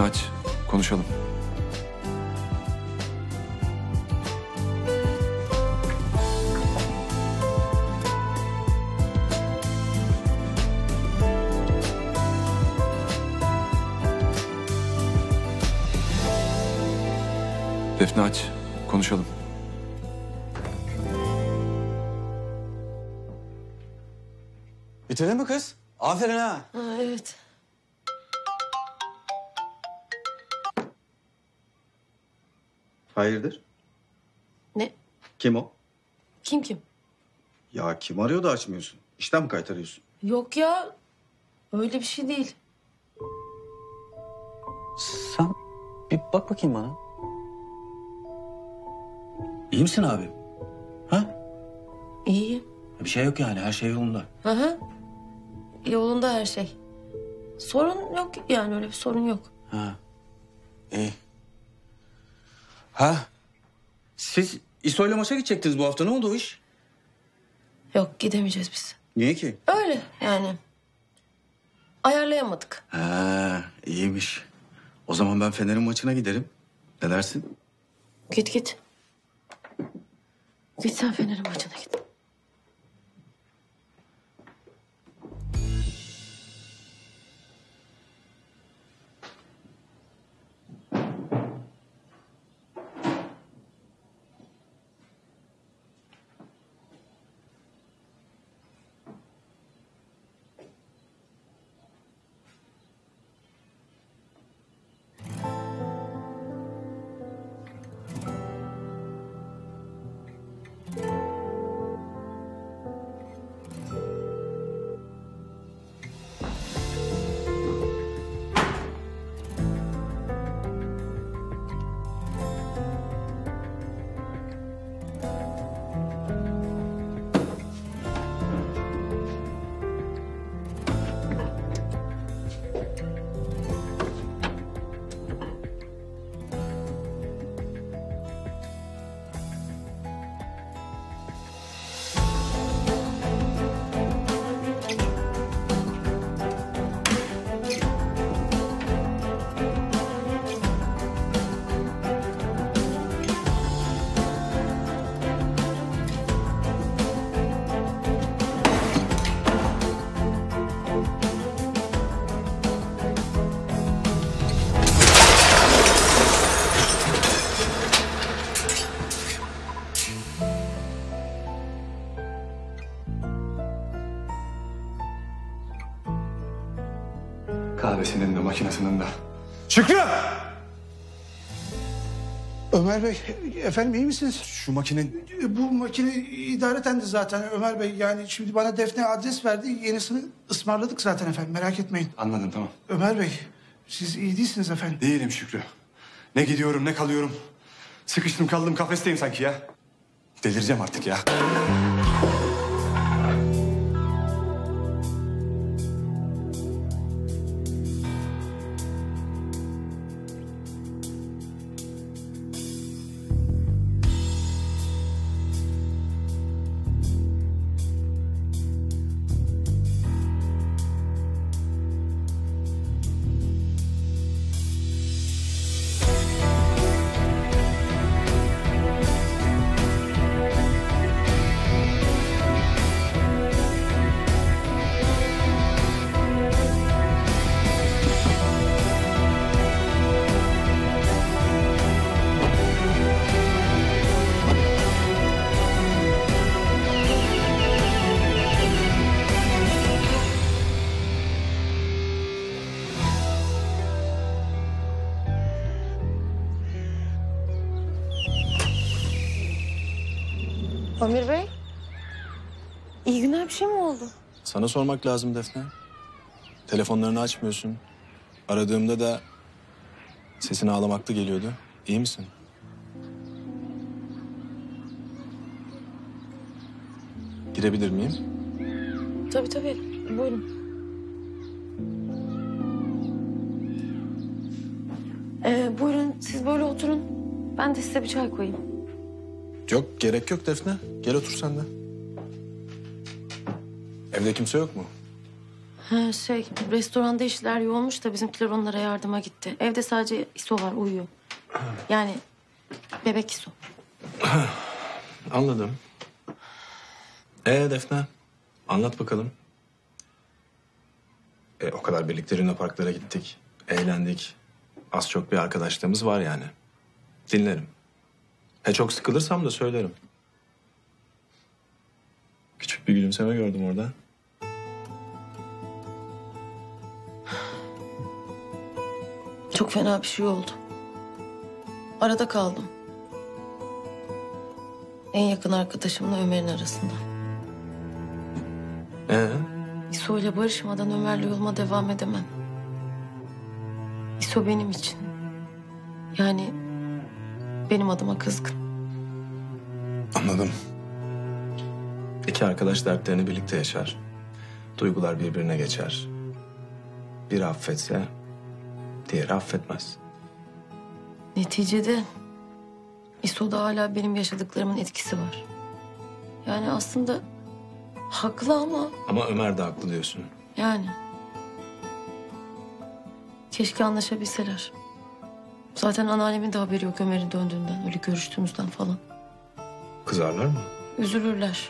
Defne aç. Konuşalım. Defne aç. Konuşalım. Bitirdin mi kız? Aferin ha. Ha, evet. Hayırdır? Ne? Kim o? Kim kim? Ya kim arıyor da açmıyorsun? İşten mi kaytarıyorsun? Yok ya. Öyle bir şey değil. Sen bir bak bakayım bana. İyi misin abi? Ha? İyi. Bir şey yok yani her şey yolunda. Hı hı. Yolunda her şey. Sorun yok yani öyle bir sorun yok. Ha. İyi. Ha? Siz İso'yla maça gidecektiniz bu hafta. Ne oldu o iş? Yok gidemeyeceğiz biz. Niye ki? Öyle yani. Ayarlayamadık. Ha, iyiymiş. O zaman ben Fener'in maçına giderim. Ne dersin? Git git. Git sen Fener'in maçına git. Kahvesinin de makinesinin de. Şükrü! Ömer Bey, efendim iyi misiniz? Şu makinenin... Bu makine idaretendi zaten Ömer Bey. Yani şimdi bana Defne adres verdi. Yenisini ısmarladık zaten efendim. Merak etmeyin. Anladım tamam. Ömer Bey, siz iyi değilsiniz efendim. Değilim Şükrü. Ne gidiyorum ne kalıyorum. Sıkıştım kaldım kafesteyim sanki ya. Delireceğim artık ya. Ömür Bey. İyi günler bir şey mi oldu? Sana sormak lazım Defne. Telefonlarını açmıyorsun. Aradığımda da sesin ağlamaklı geliyordu. İyi misin? Girebilir miyim? Tabii tabii. Buyurun. Ee, buyurun siz böyle oturun. Ben de size bir çay koyayım. Yok gerek yok Defne. Gel otur sen de. Evde kimse yok mu? Ha, şey restoranda işler yoğunmuş da bizimkiler onlara yardıma gitti. Evde sadece İso var uyuyor. Yani bebek İso. Anladım. Ee Defne, anlat bakalım. E, o kadar birlikte Luna Parklara gittik, eğlendik. Az çok bir arkadaşlığımız var yani. Dinlerim. He çok sıkılırsam da söylerim. Küçük bir gülümseme gördüm orada. Çok fena bir şey oldu. Arada kaldım. En yakın arkadaşımla Ömer'in arasında. Ee, İso ile barışmadan Ömer'le yoluma devam edemem. İso benim için. Yani benim adıma kızgın. anladım. İki arkadaş dertlerini birlikte yaşar. Duygular birbirine geçer. Biri affetse, diğeri affetmez. Neticede İso'da hala benim yaşadıklarımın etkisi var. Yani aslında haklı ama Ama Ömer de haklı diyorsun. yani. Keşke anlaşabilseler. Zaten anneannemin de haberi yok Ömer'in döndüğünden, öyle görüştüğümüzden falan. Kızarlar mı? Üzülürler.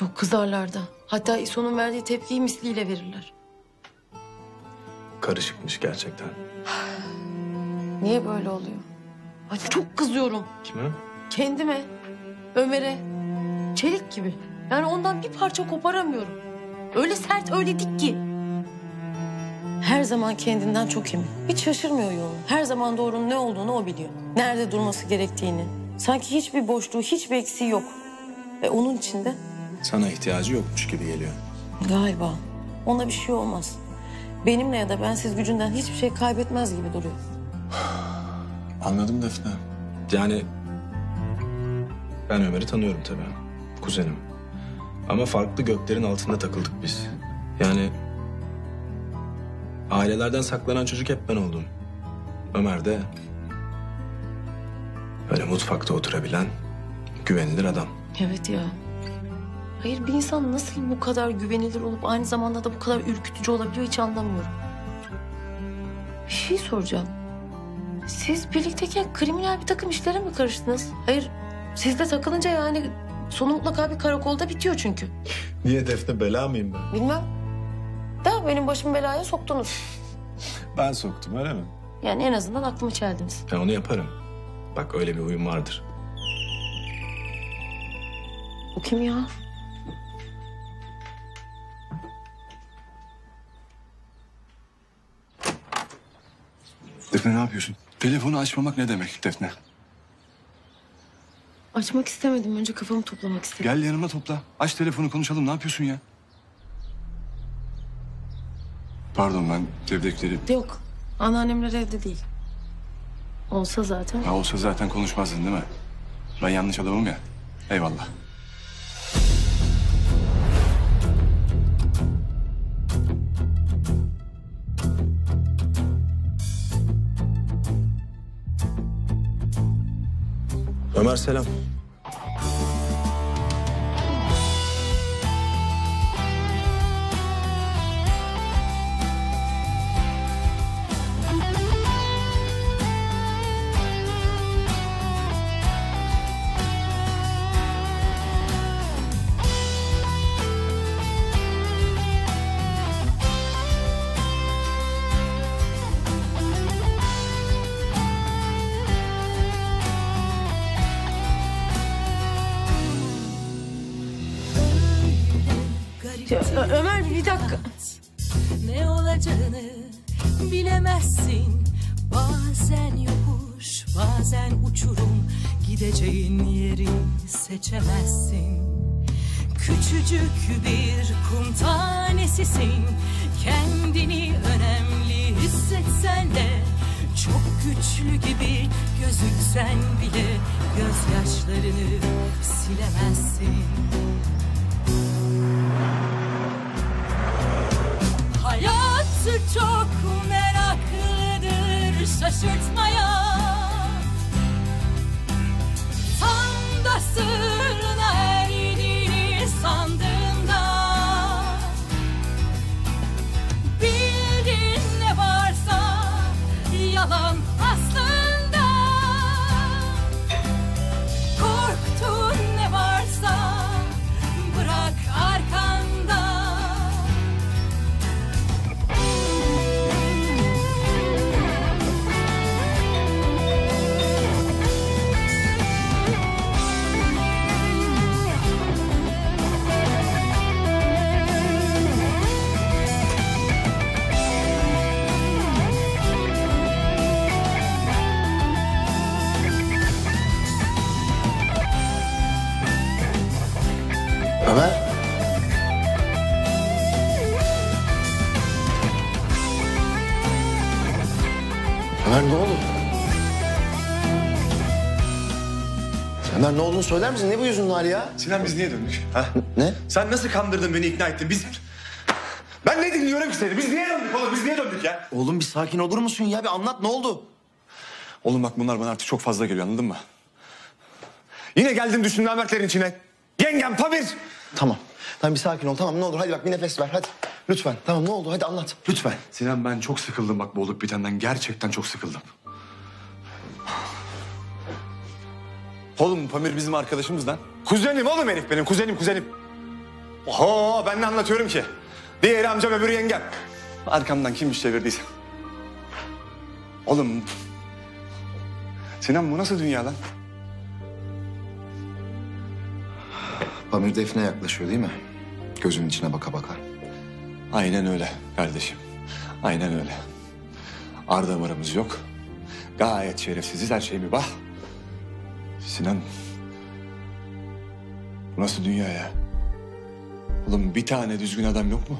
Yok kızarlar da. Hatta İso'nun verdiği tepkiyi misliyle verirler. Karışıkmış gerçekten. Niye böyle oluyor? Ay çok kızıyorum. Kime? Kendime, Ömer'e. Çelik gibi. Yani ondan bir parça koparamıyorum. Öyle sert, öyle dik ki. Her zaman kendinden çok emin. Hiç şaşırmıyor yolun. Her zaman doğrunun ne olduğunu o biliyor. Nerede durması gerektiğini. Sanki hiçbir boşluğu, hiçbir eksiği yok. Ve onun içinde Sana ihtiyacı yokmuş gibi geliyor. galiba ona bir şey olmaz. Benimle ya da bensiz gücünden hiçbir şey kaybetmez gibi duruyor. Anladım Defne. Yani ben Ömer'i tanıyorum tabii. Kuzenim. Ama farklı göklerin altında takıldık biz. Yani ailelerden saklanan çocuk hep ben oldum. Ömer de böyle mutfakta oturabilen güvenilir adam. Evet ya. Hayır bir insan nasıl bu kadar güvenilir olup aynı zamanda da bu kadar ürkütücü olabiliyor hiç anlamıyorum. Bir şey soracağım. Siz birlikteyken kriminal bir takım işlere mi karıştınız? Hayır siz de takılınca yani sonu mutlaka bir karakolda bitiyor çünkü. Niye Defne bela mıyım ben? Bilmem. Da benim başımı belaya soktunuz. Ben soktum öyle mi? Yani en azından aklımı çeldiniz. Ben onu yaparım. Bak öyle bir huyum vardır. Bu kim ya? Defne ne yapıyorsun? Telefonu açmamak ne demek Defne? Açmak istemedim. Önce kafamı toplamak istedim. Gel yanıma topla. Aç telefonu konuşalım. Ne yapıyorsun ya? Pardon ben evdekileri... Yok. Anneannemler evde değil. Olsa zaten. Ya olsa zaten konuşmazdın değil mi? Ben yanlış adamım ya. Eyvallah. Ömer selam. Ö- Ömer bir dakika. Ne olacağını bilemezsin. Bazen yokuş bazen uçurum. Gideceğin yeri seçemezsin. Küçücük bir kum tanesisin. Kendini önemli hissetsen de Çok güçlü gibi gözüksen bile Gözyaşlarını silemezsin Hayat çok meraklıdır şaşırtmaya ne olduğunu söyler misin? Ne bu yüzün hali ya? Sinan biz niye döndük? Ha? Ne? Sen nasıl kandırdın beni ikna ettin? Biz... Ben ne dinliyorum ki seni? Biz niye döndük oğlum? Biz niye döndük ya? Oğlum bir sakin olur musun ya? Bir anlat ne oldu? Oğlum bak bunlar bana artık çok fazla geliyor anladın mı? Yine geldin düştün namertlerin içine. Yengem Pamir. Tamam. Tamam bir sakin ol. Tamam ne olur hadi bak bir nefes ver hadi. Lütfen. Tamam ne oldu hadi anlat. Lütfen. Sinan ben çok sıkıldım bak bu olup bitenden. Gerçekten çok sıkıldım. Oğlum Pamir bizim arkadaşımız lan. Kuzenim oğlum herif benim. Kuzenim kuzenim. Oho ben ne anlatıyorum ki? Diğeri amcam öbürü yengem. Arkamdan kim iş çevirdiyse. Oğlum. Sinan bu nasıl dünya lan? Pamir Defne yaklaşıyor değil mi? Gözünün içine baka baka. Aynen öyle kardeşim. Aynen öyle. Ar damarımız yok. Gayet şerefsiziz her şey mübah. Sinan. Bu nasıl dünya ya? Oğlum bir tane düzgün adam yok mu?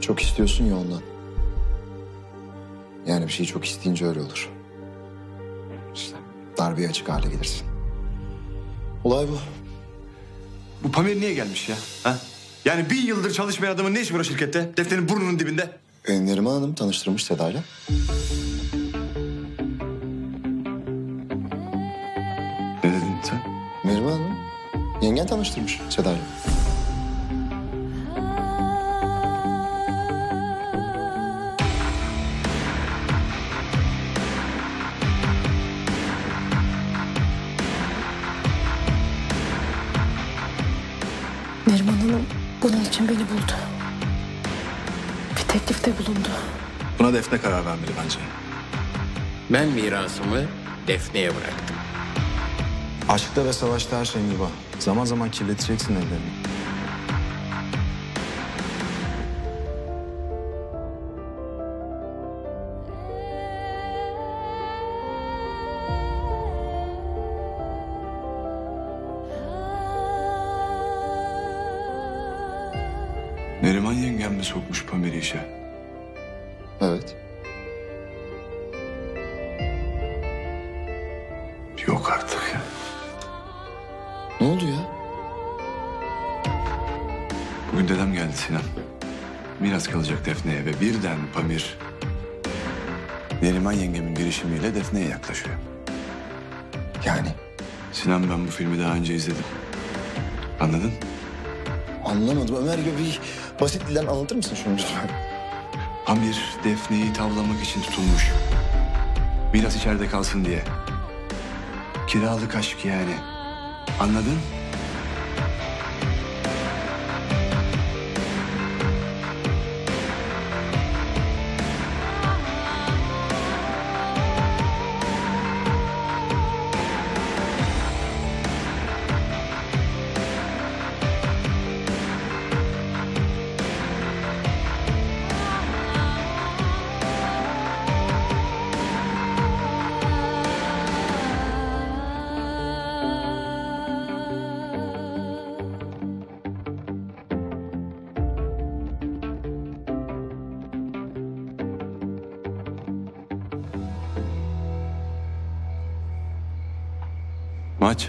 Çok istiyorsun ya ondan. Yani bir şeyi çok isteyince öyle olur. İşte darbeye açık hale gelirsin. Olay bu. Bu Pamir niye gelmiş ya? Ha? Yani bir yıldır çalışmayan adamın ne işi var o şirkette? Defterin burnunun dibinde. E, Neriman Hanım tanıştırmış Seda'yla. Ne dedin sen? Neriman Hanım. Yengen tanıştırmış Seda'yla. Defne karar vermeli bence. Ben mirasımı Defne'ye bıraktım. Aşkta ve savaşta her şey mübah. Zaman zaman kirleteceksin ellerini. Neriman yengem mi sokmuş Pamir'i işe? Evet. Miras kalacak Defne'ye ve birden Pamir... Neriman yengemin girişimiyle Defne'ye yaklaşıyor. Yani Sinan ben bu filmi daha önce izledim. Anladın? anlamadım. Ömer gibi bir basit dilden anlatır mısın şunu lütfen? Pamir Defne'yi tavlamak için tutulmuş. Miras içeride kalsın diye. Kiralık aşk yani. Anladın? Maç.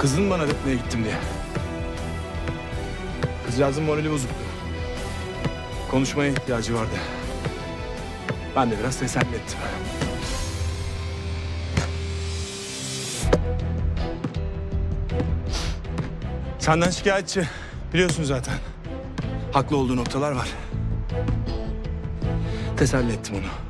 Kızın bana Defne'ye gittim diye. Kızcağızın morali bozuktu. Konuşmaya ihtiyacı vardı. Ben de biraz teselli ettim. Senden şikayetçi. Biliyorsun zaten. Haklı olduğu noktalar var. Teselli ettim onu.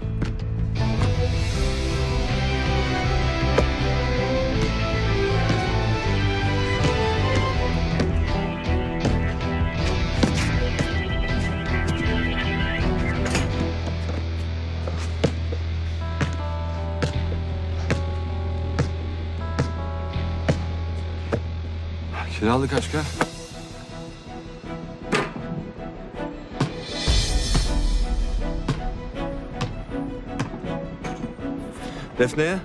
Kiralık aşka. Defne'ye?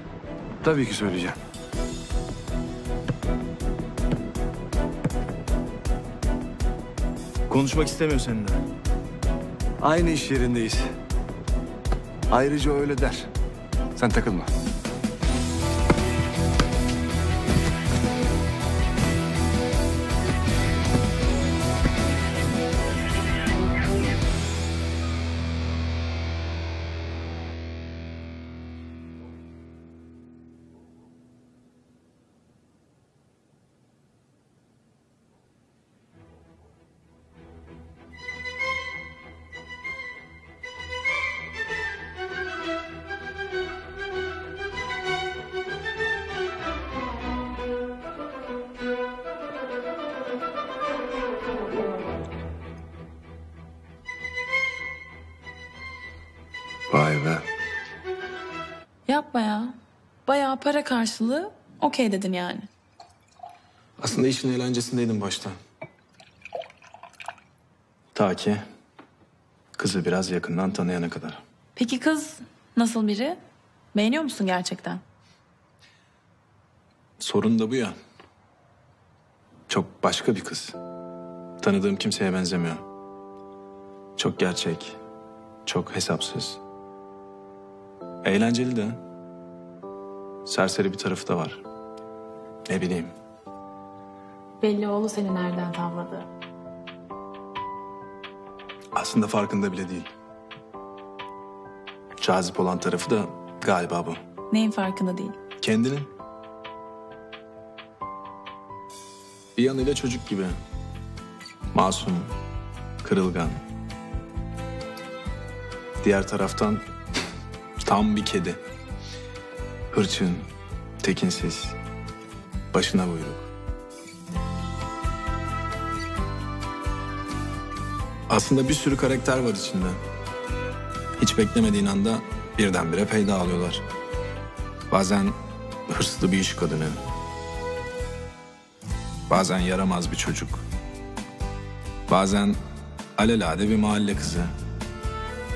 Tabii ki söyleyeceğim. Konuşmak istemiyor seninle. Aynı iş yerindeyiz. Ayrıca öyle der. Sen takılma. Yapma ya. Bayağı para karşılığı okey dedin yani. Aslında işin eğlencesindeydim başta. Ta ki kızı biraz yakından tanıyana kadar. Peki kız nasıl biri? Beğeniyor musun gerçekten? Sorun da bu ya. Çok başka bir kız. Tanıdığım kimseye benzemiyor. Çok gerçek, çok hesapsız. Eğlenceli de. Serseri bir tarafı da var. Ne bileyim. Belli oldu seni nereden tavladı. Aslında farkında bile değil. Cazip olan tarafı da galiba bu. Neyin farkında değil. Kendinin. Bir yanıyla çocuk gibi. Masum, kırılgan. Diğer taraftan tam bir kedi. Hırçın, tekinsiz, başına buyruk. Aslında bir sürü karakter var içinde. Hiç beklemediğin anda birdenbire peyda alıyorlar. Bazen hırslı bir iş kadını. Bazen yaramaz bir çocuk. Bazen alelade bir mahalle kızı.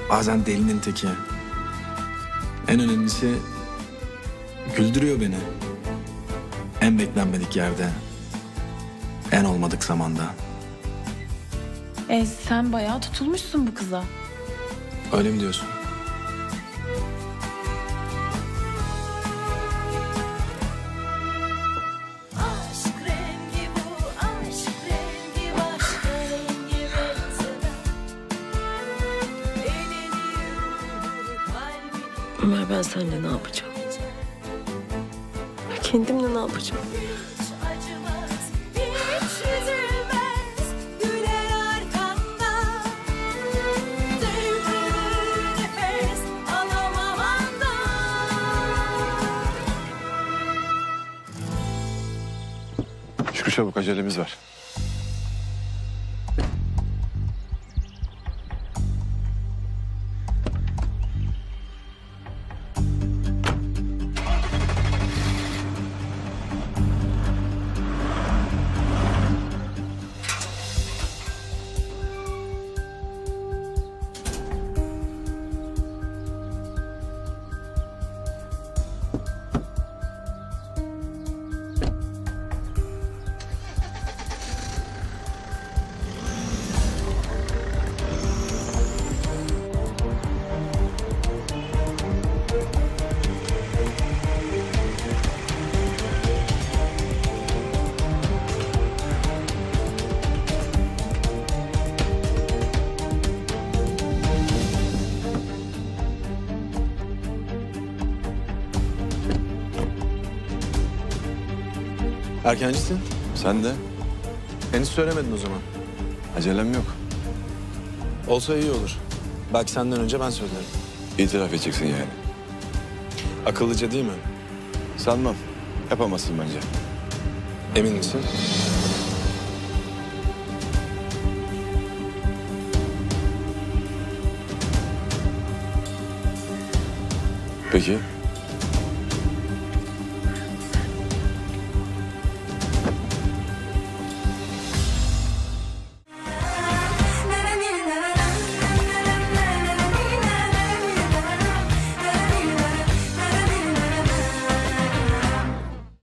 Bazen delinin teki. En önemlisi güldürüyor beni. En beklenmedik yerde. En olmadık zamanda. E sen bayağı tutulmuşsun bu kıza. Öyle mi diyorsun? Nefes alamam andan Şükrü çabuk acelemiz var. Erkencisin. Sen de. Henüz söylemedin o zaman. Acelem yok. Olsa iyi olur. Belki senden önce ben söylerim. İtiraf edeceksin yani. Akıllıca değil mi? Sanmam. Yapamazsın bence. Emin misin? Peki